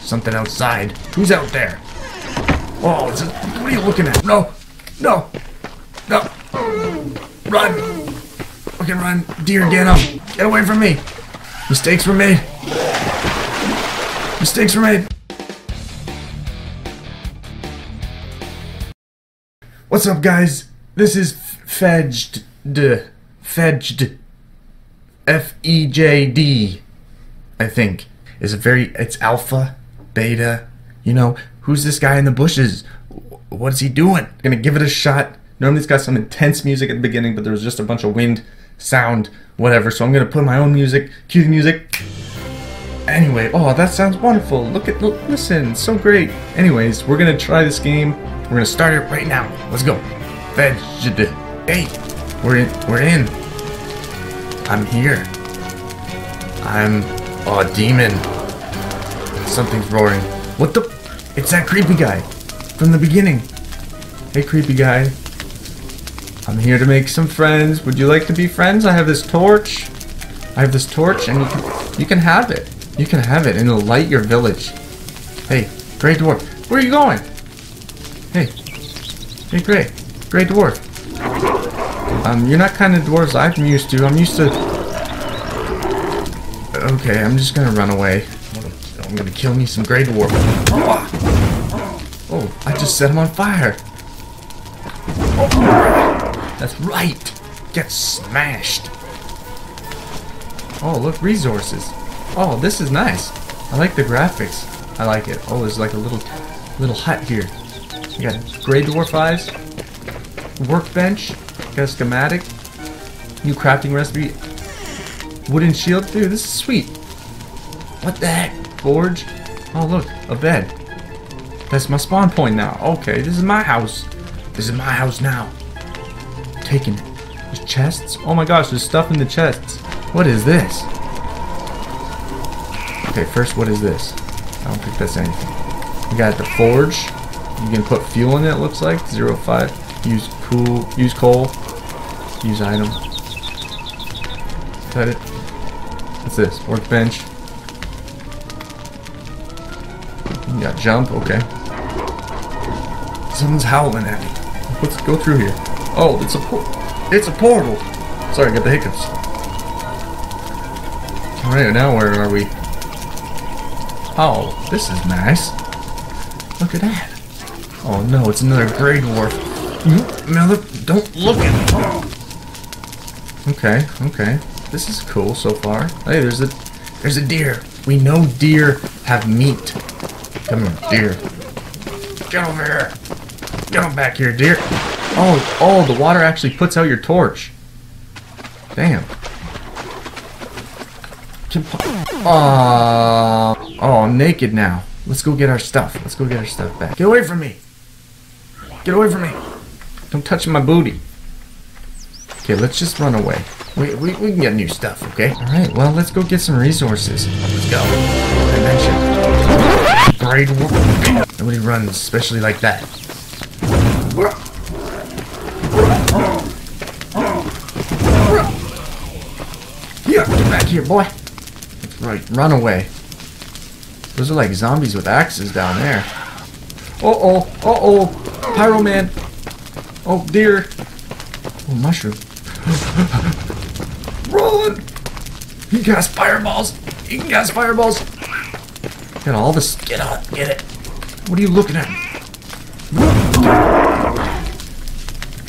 something outside. Who's out there? Oh, what are you looking at? No, no, no. Run. Fucking run. Deer, get him. Get away from me. Mistakes were made. Mistakes were made. What's up, guys? This is FEJD. FEJD. F E J D. I think. Is a very. It's alpha, beta. You know, who's this guy in the bushes? What's he doing? Gonna give it a shot. Normally, it's got some intense music at the beginning, but there was just a bunch of wind, sound, whatever. So I'm gonna put my own music. Cue the music. Anyway, oh, that sounds wonderful. Look at, look, listen, so great. Anyways, we're gonna try this game. We're gonna start it right now. Let's go. Hey, we're in. We're in. I'm here. I'm a demon. Something's roaring. What the? It's that creepy guy from the beginning. Hey, creepy guy. I'm here to make some friends. Would you like to be friends? I have this torch. I have this torch, and you can, you can have it. You can have it, and it'll light your village. Hey, Grey Dwarf, where are you going? Hey, hey, Grey, Grey Dwarf. Um, you're not kind of dwarves I'm used to. I'm used to. Okay, I'm just gonna run away. I'm gonna kill me some Grey Dwarf. Oh, I just set him on fire. That's right. Get smashed. Oh, look, resources. Oh, this is nice. I like the graphics. I like it. Oh, there's like a little little hut here. Got Grey Dwarf eyes. Workbench. Got a schematic. New crafting recipe. Wooden shield. Dude, this is sweet. What the heck? Forge. Oh, look. A bed. That's my spawn point now. Okay, this is my house. This is my house now. Taking it. There's chests. Oh my gosh, there's stuff in the chests. What is this? Okay, first, what is this? I don't think that's anything. We got the forge. You can put fuel in it, looks like. Zero five. Use. Use coal. Use item. Cut it. What's this? Workbench. Jump. Okay. Someone's howling at me. Let's go through here. Oh, it's a it's a portal. Sorry, I got the hiccups. All right, now where are we? Oh, this is nice. Look at that. Oh no, it's another Grey Dwarf. Mm-hmm. You, mother, don't look at me. Okay, okay. This is cool so far. Hey, there's a, there's a deer. We know deer have meat. Come here, deer. Get over here. Get on back here, deer. Oh, oh, the water actually puts out your torch. Damn. Uh, oh, I'm naked now. Let's go get our stuff. Let's go get our stuff back. Get away from me. Get away from me. Don't touch my booty. Okay, let's just run away. We, we, we can get new stuff, okay? Alright, well, let's go get some resources. Let's go. Nobody runs, especially like that. Get back here, boy. Right, run away. Those are like zombies with axes down there. Uh-oh, uh-oh. Pyro Man. Oh, dear. Oh, mushroom. Run! He casts fireballs. He can cast fireballs. Get all this. Get on. Get it. What are you looking at?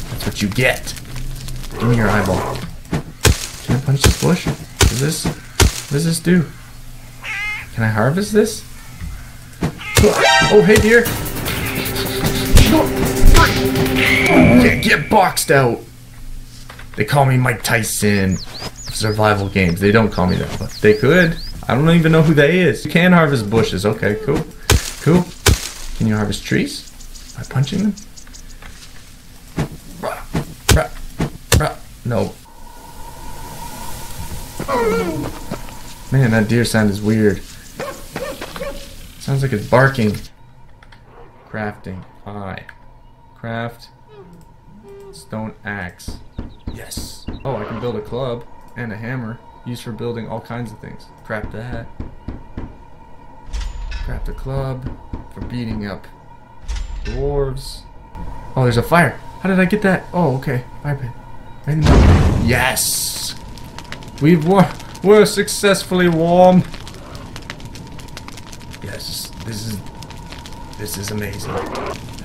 That's what you get. Give me your eyeball. Can I punch this bush? Is this... What does this do? Can I harvest this? Oh, hey dear! Get, get boxed out! They call me Mike Tyson. Survival games. They don't call me that, but they could. I don't even know who they is. You can harvest bushes. Okay, cool. Cool. Can you harvest trees? By punching them? No. Man, that deer sound is weird. Sounds like it's barking. Crafting. I. Craft. Stone axe. Yes. Oh, I can build a club and a hammer. Used for building all kinds of things. Crap that. Trap the club for beating up dwarves. Oh, there's a fire. How did I get that? Oh, okay. Fire pit. The. Yes! We've won. We're successfully warm. Yes, this is this is amazing.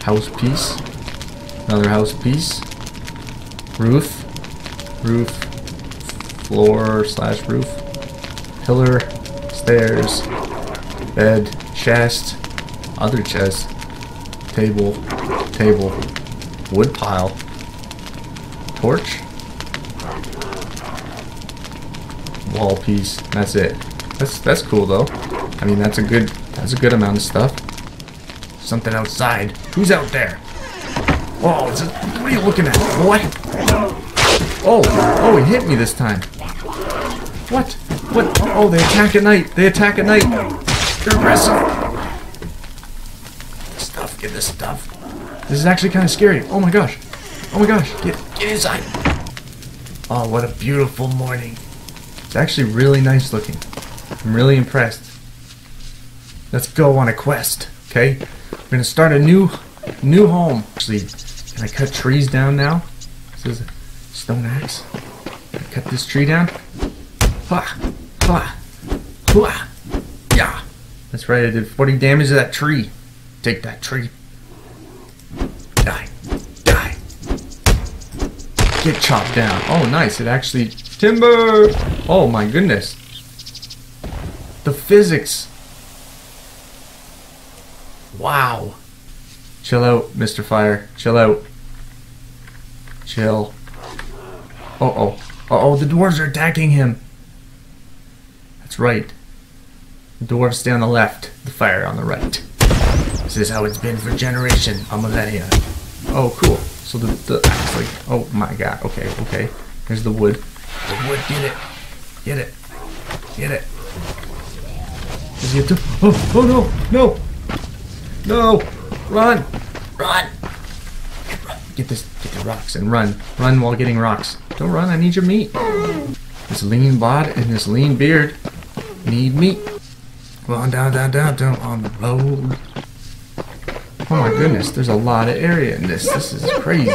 House piece. Another house piece. Roof. Roof. Floor slash roof. Pillar. Stairs. Bed. Chest. Other chest. Table. Table. Wood pile. Torch. Wall piece. That's it. That's that's cool though. I mean that's a good that's a good amount of stuff. Something outside. Who's out there? Oh, what are you looking at? What? Oh, oh, he hit me this time. What? What? Oh, they attack at night. They attack at night. They're aggressive. Stuff, get this stuff. This is actually kind of scary. Oh my gosh. Oh my gosh. Get, get inside. Oh, what a beautiful morning. It's actually really nice looking. I'm really impressed. Let's go on a quest, okay? We're gonna start a new, new home. Actually, can I cut trees down now? This is a stone axe. Cut this tree down? Ha, ha, ha, yeah. That's right. I did 40 damage to that tree. Take that tree. Die, die. Get chopped down. Oh, nice. It actually timber. Oh my goodness. The physics. Wow. Chill out, Mr. Fire. Chill out. Chill. Uh oh. Uh oh, the dwarves are attacking him. That's right. The dwarves stay on the left, the fire on the right. This is how it's been for generation, a millennia. Oh, cool. So the, the axe, like, oh my god. Okay, okay. Here's the wood. The wood, get it. Get it. Get it. Does he have to? Oh, oh no, no. No! Run! Run! Get this, get the rocks and run. Run while getting rocks. Don't run, I need your meat. This lean bod and this lean beard need me? Come on down, down, down, down on the road. Oh my goodness, there's a lot of area in this. This is crazy.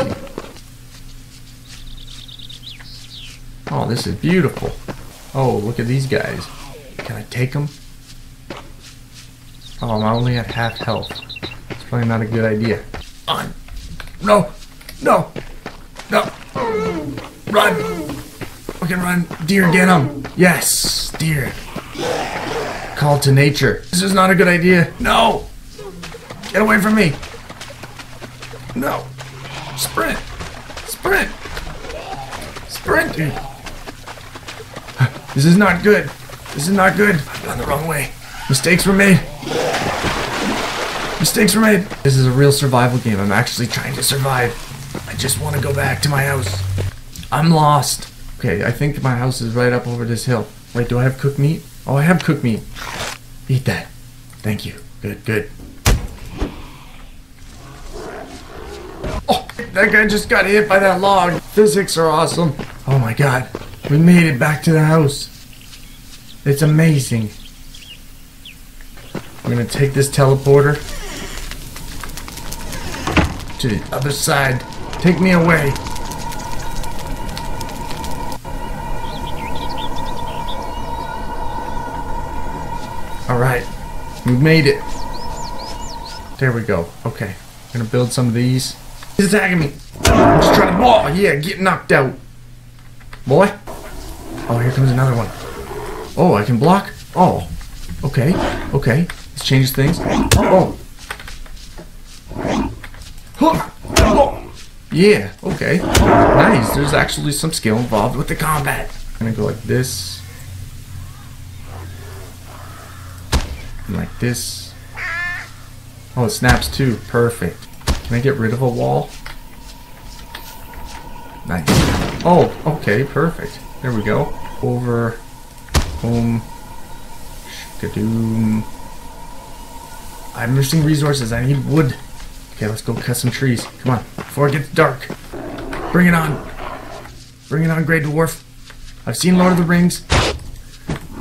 Oh, this is beautiful. Oh, look at these guys. Can I take them? Oh, I'm only at half health. It's probably not a good idea. On. No. No. No. Run. Fucking run. Deer, get him. Yes. Deer. Call to nature. This is not a good idea. No. Get away from me. No. Sprint. Sprint. Sprint. dude. This is not good. This is not good. I've gone the wrong way. Mistakes were made. Mistakes were made. This is a real survival game. I'm actually trying to survive. I just want to go back to my house. I'm lost. Okay, I think my house is right up over this hill. Wait, do I have cooked meat? Oh, I have cooked meat. Eat that. Thank you. Good, good. Oh, that guy just got hit by that log. Physics are awesome. Oh my god. We made it back to the house. It's amazing. I'm gonna take this teleporter to the other side. Take me away. Alright. We've made it. There we go. Okay. I'm gonna build some of these. He's attacking me. I'm just trying to. Oh, yeah, get knocked out. Boy. Oh, here comes another one. Oh, I can block? Oh. Okay. Okay. Let's change things. Oh. Oh. Yeah, okay. Nice. There's actually some skill involved with the combat. I'm gonna go like this. Like this. Oh, it snaps too. Perfect. Can I get rid of a wall? Nice. Oh, okay, perfect. There we go. Over. Home. Shkadoom. I'm missing resources. I need wood. Okay, let's go cut some trees. Come on, before it gets dark. Bring it on. Bring it on, Grey Dwarf. I've seen Lord of the Rings.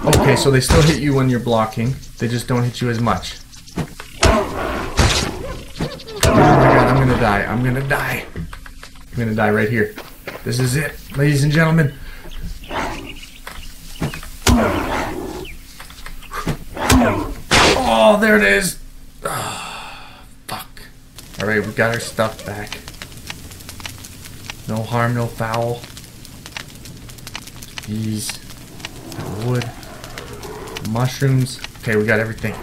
Okay, so they still hit you when you're blocking. They just don't hit you as much. Oh my god, I'm gonna die. I'm gonna die. I'm gonna die right here. This is it, ladies and gentlemen. Oh, there it is. Oh, fuck. Alright, we got our stuff back. No harm, no foul. These. Wood. Mushrooms. Okay, we got everything.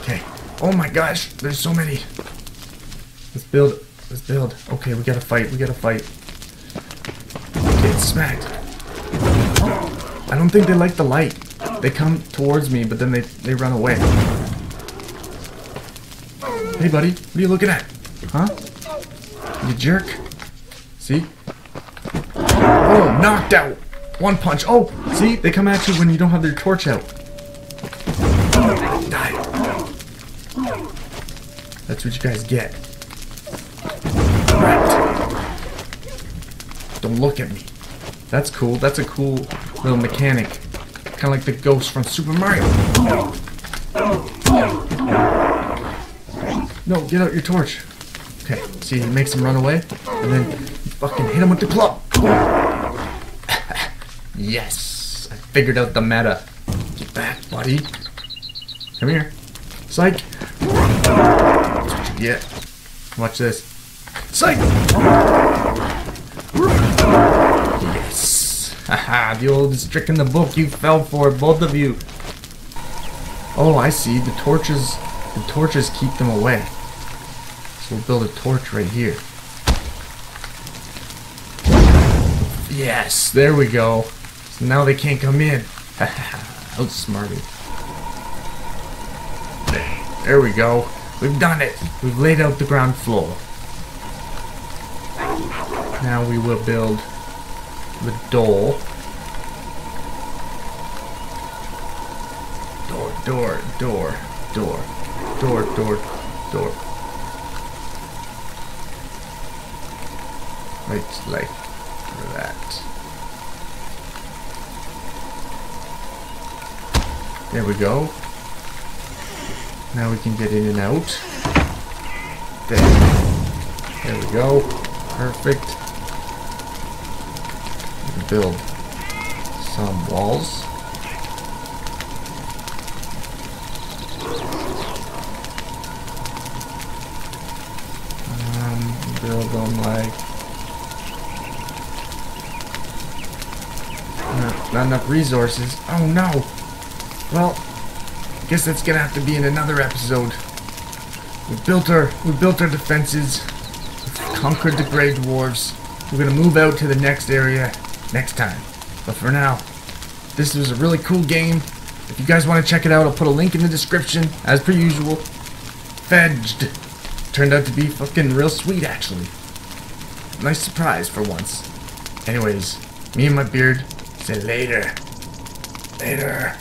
Okay. Oh my gosh, there's so many. Let's build. Let's build. Okay, we gotta fight. We gotta fight. It's smacked. I don't think they like the light. They come towards me, but then they, they run away. Hey, buddy. What are you looking at? Huh? You jerk. See? Oh, knocked out. One punch. Oh, see? They come at you when you don't have their torch out. That's what you guys get. Right. Don't look at me. That's cool. That's a cool little mechanic. Kind of like the ghost from Super Mario. No, get out your torch. Okay, see, he makes him run away, and then fucking hit him with the club. yes, I figured out the meta. Get back, buddy. Come here. Psych. That's what you get. Watch this. Psych. Yes. Haha, the oldest trick in the book you fell for, both of you. Oh, I see. The torches, the torches keep them away. So we'll build a torch right here. Yes, there we go. So now they can't come in. Outsmarted. There we go. We've done it. We've laid out the ground floor. Now we will build the door. Door, door, door, door, door, door, door. Right, like that. There we go. Now we can get in and out. There. There we go. Perfect. Build some walls. Um, build them like not, not enough resources. Oh no. Well, guess that's gonna have to be in another episode. We built our we built our defenses. We've conquered the Grey Dwarves. We're gonna move out to the next area next time. But for now, this was a really cool game. If you guys want to check it out, I'll put a link in the description, as per usual. FEJD. Turned out to be fucking real sweet, actually. Nice surprise for once. Anyways, me and my beard say later. Later.